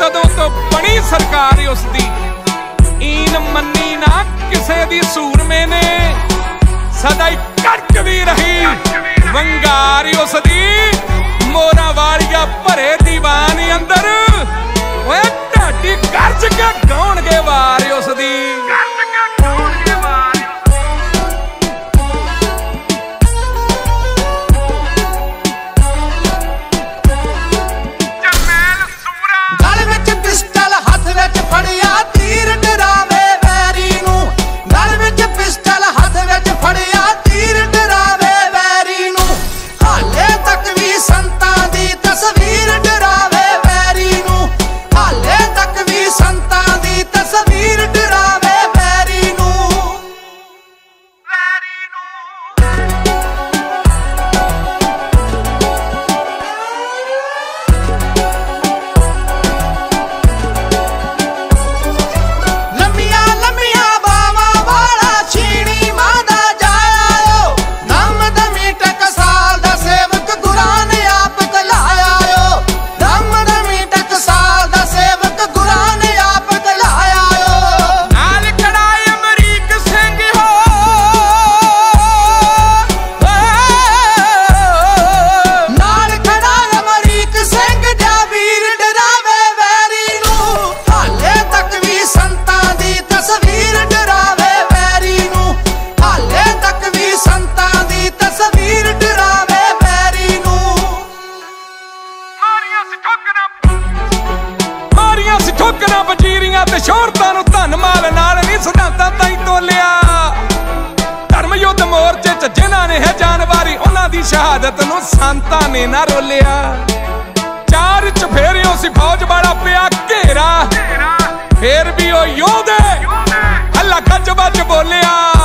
ਤਦੋਂ ਤੋਂ ਬਣੀ ਸਰਕਾਰ ਉਸ ਦੀ ਈਨ ਮੰਨੀ ਨਾ ਕਿਸੇ ਦੀ ਸੂਰਮੇ ਨੇ। ਸਦਾ ਹੀ ਕੜਕਦੀ ਰਹੀ, ਵੰਗਾਰ ਉਸ ਦੀ ਧਰਮ ਯੁੱਧ ਮੋਰਚੇ 'ਚ ਜਿਨ੍ਹਾਂ ਨੇ ਹੈ ਜਾਨਵਾਰੀ, ਉਹਨਾਂ ਦੀ ਸ਼ਹਾਦਤ ਨੂੰ ਸੰਤਾਂ ਨੇ ਨਾ ਰੋਲਿਆ। ਚਾਰ ਚ ਚਫੇਰਿਓ ਸੀ ਫੌਜ ਵਾਲਾ ਪਿਆ ਘੇਰਾ। ਫੇਰ ਵੀ ਉਹ ਯੋਧੇ ਅੱਲਾ ਕੱਜ ਬੱਜ ਬੋਲਿਆ।